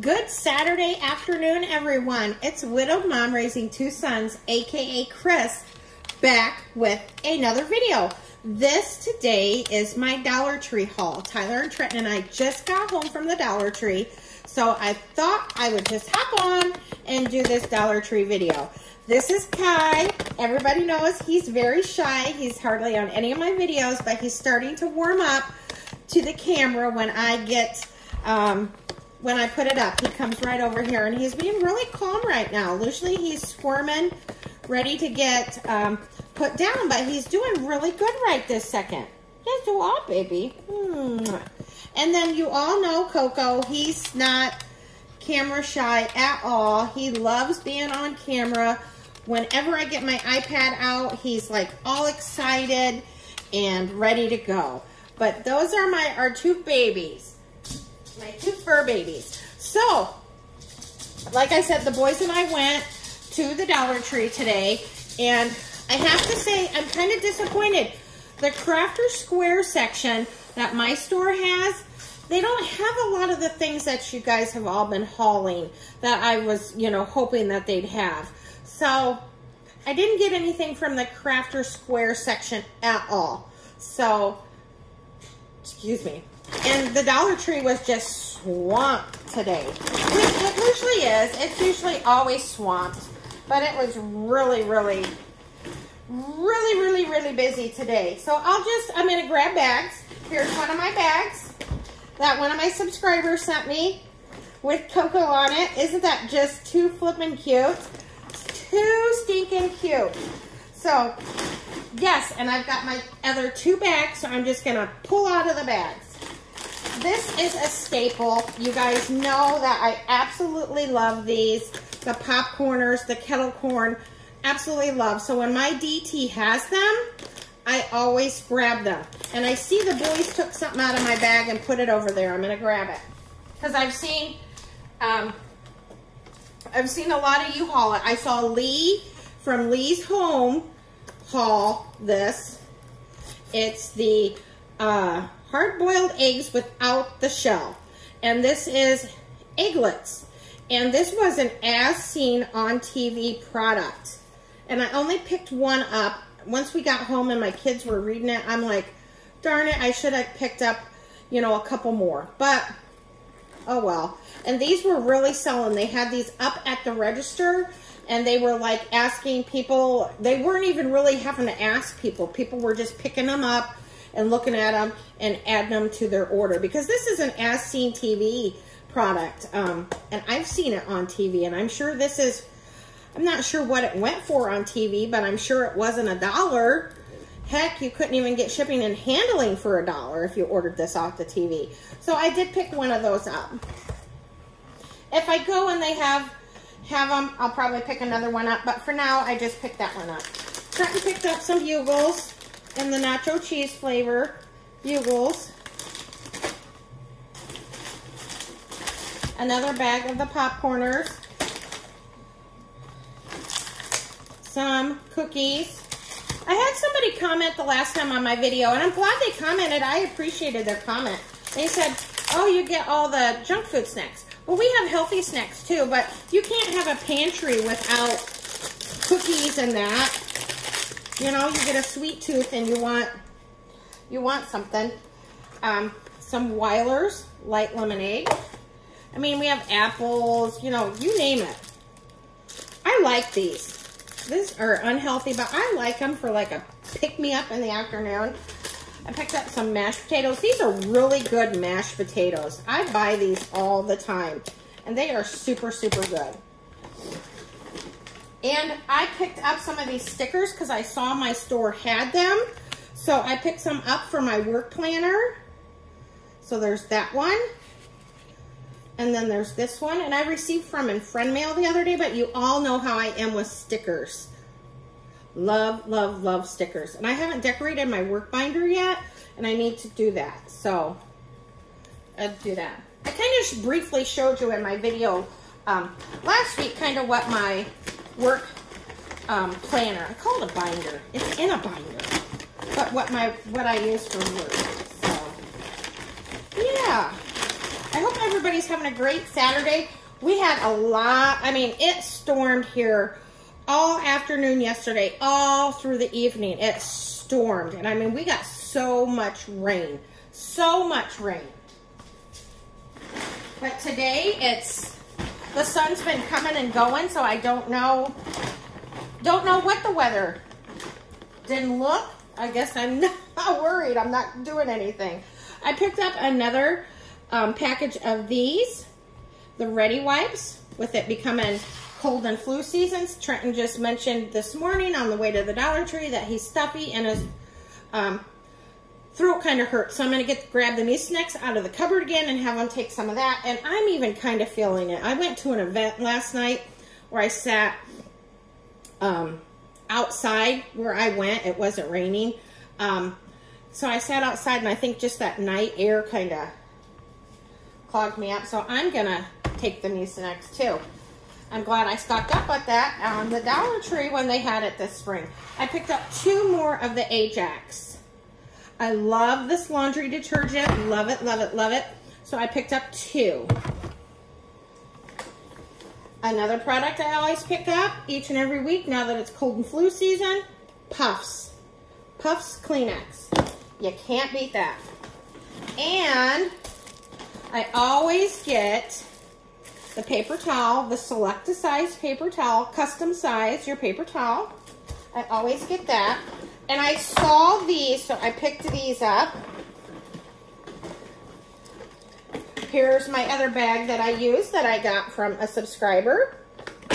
Good Saturday afternoon, everyone. It's Widowed Mom Raising Two Sons, aka Kris, back with another video. This today is my Dollar Tree haul. Tyler and Trenton and I just got home from the Dollar Tree, so I thought I would just hop on and do this Dollar Tree video. This is Kai. Everybody knows he's very shy. He's hardly on any of my videos, but he's starting to warm up to the camera when I get, um, when I put it up. He comes right over here and he's being really calm right now. Usually he's squirming, ready to get um, put down, but he's doing really good right this second. Yes, you are, baby. Hmm. And then you all know Coco. He's not camera shy at all. He loves being on camera. Whenever I get my iPad out, he's like all excited and ready to go. But those are my our two babies, my two fur babies. So, like I said, the boys and I went to the Dollar Tree today, and I have to say, I'm kind of disappointed. The Crafter Square section that my store has, they don't have a lot of the things that you guys have all been hauling that I was, you know, hoping that they'd have. So, I didn't get anything from the Crafter Square section at all. So, excuse me. And the Dollar Tree was just swamped today. Which it usually is. It's usually always swamped. But it was really, really, really, really, really busy today. So I'll just, I'm going to grab bags. Here's one of my bags that one of my subscribers sent me with Coco on it. Isn't that just too flippin' cute? Too stinking cute. So, yes, and I've got my other two bags, so I'm just going to pull out of the bags. This is a staple. You guys know that I absolutely love these. The popcorners, the kettle corn, absolutely love. So when my DT has them, I always grab them. And I see the boys took something out of my bag and put it over there. I'm to grab it. Because I've seen, um, I've seen a lot of you haul it. I saw Lee from Lee's Home haul this. It's the uh, hard-boiled eggs without the shell. And this is Egglettes. And this was an as seen on TV product. And I only picked one up. Once we got home and my kids were reading it, I'm like, darn it, I should have picked up, you know, a couple more. But, oh well. And these were really selling. They had these up at the register and they were like asking people, they weren't even really having to ask people. People were just picking them up and looking at them and adding them to their order because this is an as seen TV product. Um, and I've seen it on TV and I'm sure this is, I'm not sure what it went for on TV, but I'm sure it wasn't a dollar. Heck, you couldn't even get shipping and handling for a dollar if you ordered this off the TV. So I did pick one of those up. If I go and they have have them, I'll probably pick another one up. But for now, I just picked that one up. Trenton picked up some bugles in the nacho cheese flavor. Bugles. Another bag of the popcorners. Some cookies. I had somebody comment the last time on my video, and I'm glad they commented. I appreciated their comment. They said, oh, you get all the junk food snacks. Well, we have healthy snacks too, but you can't have a pantry without cookies and that. You know, you get a sweet tooth and you want you want something. Um, some Wyler's light lemonade. I mean, we have apples, you know, you name it. I like these. These are unhealthy, but I like them for like a pick-me-up in the afternoon. I picked up some mashed potatoes. These are really good mashed potatoes. I buy these all the time. And they are super, super good. And I picked up some of these stickers because I saw my store had them. So I picked some up for my work planner. So there's that one. And then there's this one. And I received from in friend mail the other day, but you all know how I am with stickers. Love, love, love stickers. And I haven't decorated my work binder yet, and I need to do that. So, I'll do that. I kind of briefly showed you in my video um, last week kind of what my work um, planner, I call it a binder. It's in a binder. But what my what I use for work. So, yeah. I hope everybody's having a great Saturday. We had a lot, I mean, it stormed here all afternoon yesterday, all through the evening. It stormed. And I mean, we got so much rain. So much rain. But today, it's, the sun's been coming and going, so I don't know, don't know what the weather didn't look. I guess I'm not worried. I'm not doing anything. I picked up another um, package of these, the Ready Wipes, with it becoming cold and flu seasons. Trenton just mentioned this morning on the way to the Dollar Tree that he's stuffy and his um, throat kind of hurts. So I'm going to get grab the Mucinex out of the cupboard again and have them take some of that. And I'm even kind of feeling it. I went to an event last night where I sat um, outside where I went. It wasn't raining. Um, so I sat outside and I think just that night air kind of clogged me up. So I'm going to take the Mucinex too. I'm glad I stocked up on that on the Dollar Tree when they had it this spring. I picked up two more of the Ajax. I love this laundry detergent. Love it, love it, love it. So I picked up two. Another product I always pick up each and every week now that it's cold and flu season, Puffs. Puffs Kleenex. You can't beat that. And I always get the paper towel, the select a size paper towel, custom size your paper towel. I always get that. And I saw these, so I picked these up. Here's my other bag that I use that I got from a subscriber.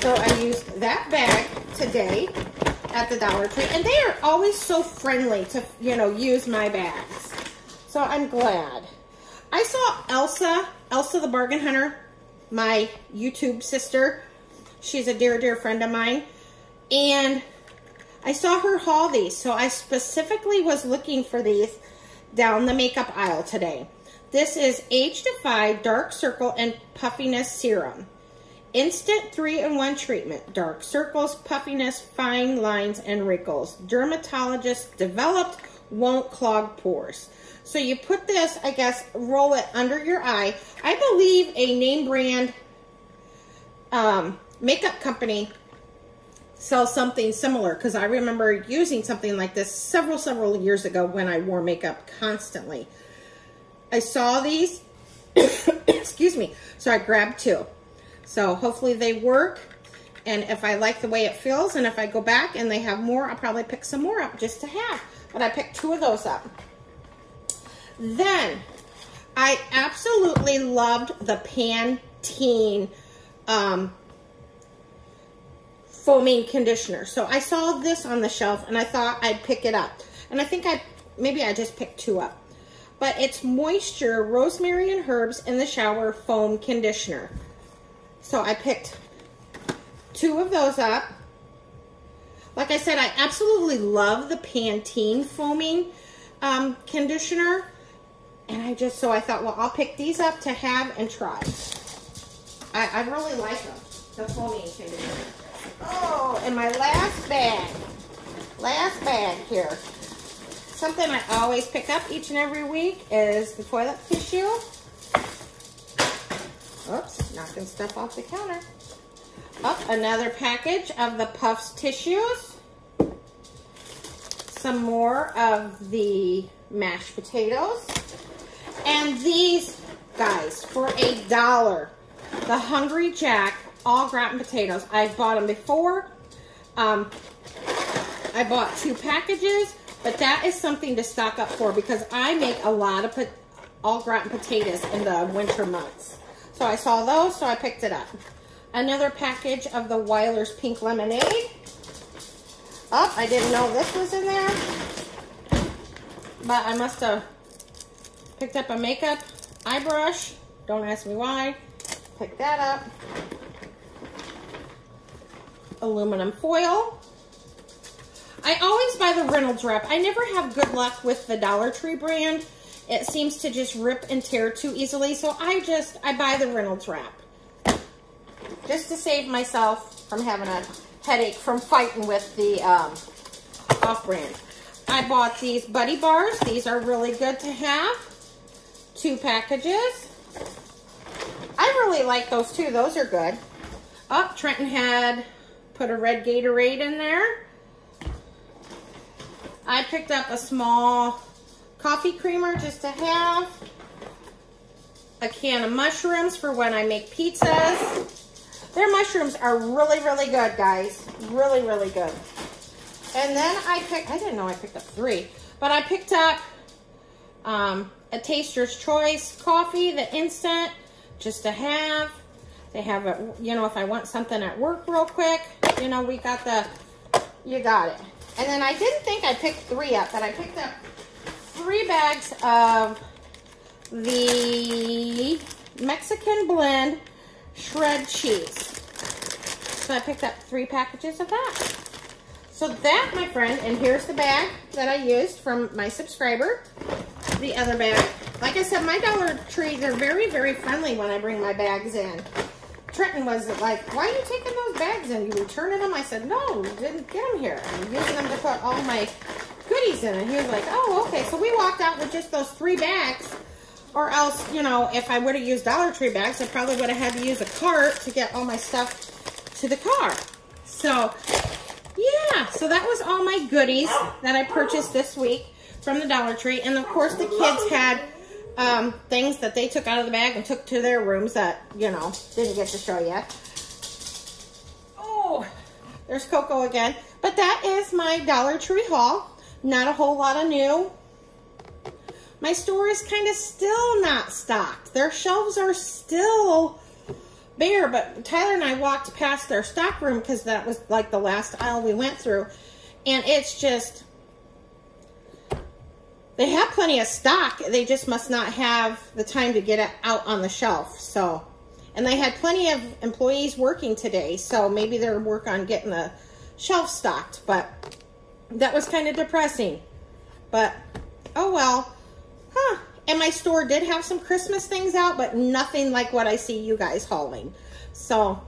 So I used that bag today at the Dollar Tree. And they are always so friendly to, you know, use my bags. So I'm glad. I saw Elsa, Elsa the Bargain Hunter, my YouTube sister. She's a dear, dear friend of mine. And I saw her haul these. So I specifically was looking for these down the makeup aisle today. This is Age Defy Dark Circle and Puffiness Serum. Instant 3-in-1 treatment. Dark circles, puffiness, fine lines, and wrinkles. Dermatologist developed, won't clog pores. So you put this, I guess, roll it under your eye. I believe a name brand um, makeup company sells something similar because I remember using something like this several, several years ago when I wore makeup constantly. I saw these, excuse me, so I grabbed two. So hopefully they work. And if I like the way it feels, and if I go back and they have more, I'll probably pick some more up just to have. But I picked two of those up. Then, I absolutely loved the Pantene um, foaming conditioner. So I saw this on the shelf and I thought I'd pick it up. And I think I, maybe I just picked two up but it's Moisture Rosemary and Herbs in the Shower Foam Conditioner. So I picked two of those up. Like I said, I absolutely love the Pantene foaming um, conditioner. And I just, so I thought, well, I'll pick these up to have and try. I, I really like them, the foaming conditioner. Oh, and my last bag, last bag here something I always pick up each and every week is the toilet tissue. Oops, knocking stuff off the counter. Up oh, another package of the Puffs tissues. Some more of the mashed potatoes. And these, guys, for a dollar, the Hungry Jack au gratin potatoes. I've bought them before. Um, I bought two packages. But that is something to stock up for because I make a lot of au gratin potatoes in the winter months. So I saw those, so I picked it up. Another package of the Wyler's Pink Lemonade. Oh, I didn't know this was in there. But I must have picked up a makeup eye brush. Don't ask me why. Pick that up. Aluminum foil. I always buy the Reynolds wrap. I never have good luck with the Dollar Tree brand. It seems to just rip and tear too easily. So I just, I buy the Reynolds wrap. Just to save myself from having a headache from fighting with the um, off-brand. I bought these Buddy Bars. These are really good to have. Two packages. I really like those too. Those are good. Up, oh, Trenton had put a red Gatorade in there. I picked up a small coffee creamer just to have. A can of mushrooms for when I make pizzas. Their mushrooms are really, really good, guys. Really, really good. And then I picked, I didn't know I picked up three, but I picked up um, a Taster's Choice coffee, the instant, just to have. They have it, you know, if I want something at work real quick, you know, we got the, you got it. And then I didn't think I picked three up, but I picked up three bags of the Mexican blend shred cheese. So I picked up three packages of that. So that, my friend, and here's the bag that I used from my subscriber. The other bag. Like I said, my Dollar Tree, they're very, very friendly when I bring my bags in. Trenton was like, why are you taking bags in? You returning them? I said, no, didn't get them here. I'm using them to put all my goodies in. And he was like, oh, okay. So we walked out with just those three bags. Or else, you know, if I would have used Dollar Tree bags, I probably would have had to use a cart to get all my stuff to the car. So, yeah. So that was all my goodies that I purchased this week from the Dollar Tree. And, of course, the kids had um, things that they took out of the bag and took to their rooms that, you know, didn't get to show yet. Oh, there's Coco again. But that is my Dollar Tree haul. Not a whole lot of new. My store is kind of still not stocked. Their shelves are still bare, but Tyler and I walked past their stock room because that was like the last aisle we went through. And it's just they have plenty of stock. They just must not have the time to get it out on the shelf. So, and they had plenty of employees working today. So maybe they're work on getting the shelf stocked. But that was kind of depressing. But, oh well. Huh. And my store did have some Christmas things out, but nothing like what I see you guys hauling. So,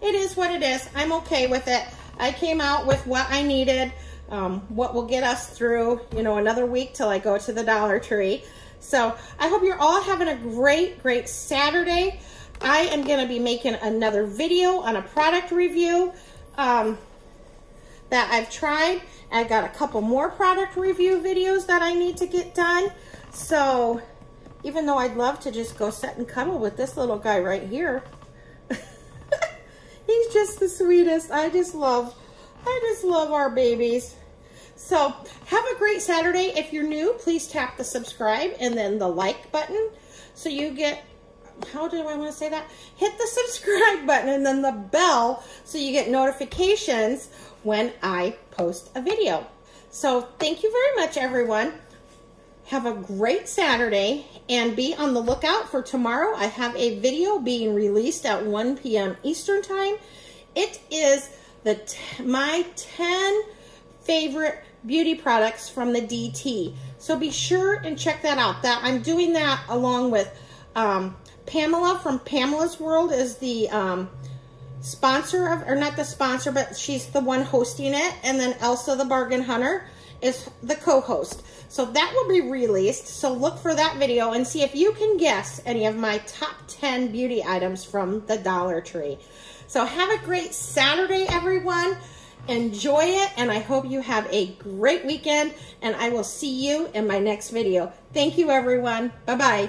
it is what it is. I'm okay with it. I came out with what I needed um, what will get us through, you know, another week till I go to the Dollar Tree. So I hope you're all having a great, great Saturday. I am going to be making another video on a product review um, that I've tried. I've got a couple more product review videos that I need to get done. So even though I'd love to just go sit and cuddle with this little guy right here. He's just the sweetest. I just love, I just love our babies. So have a great Saturday. If you're new, please tap the subscribe and then the like button so you get, how do I want to say that? Hit the subscribe button and then the bell so you get notifications when I post a video. So thank you very much, everyone. Have a great Saturday and be on the lookout for tomorrow. I have a video being released at 1 p.m. Eastern Time. It is the my 10 favorite beauty products from the DT. So be sure and check that out. That I'm doing that along with um, Pamela from Pamela's World is the um, sponsor of, or not the sponsor, but she's the one hosting it. And then Elsa the Bargain Hunter is the co-host. So that will be released. So look for that video and see if you can guess any of my top 10 beauty items from the Dollar Tree. So have a great Saturday, everyone. Enjoy it, and I hope you have a great weekend, and I will see you in my next video. Thank you, everyone. Bye-bye.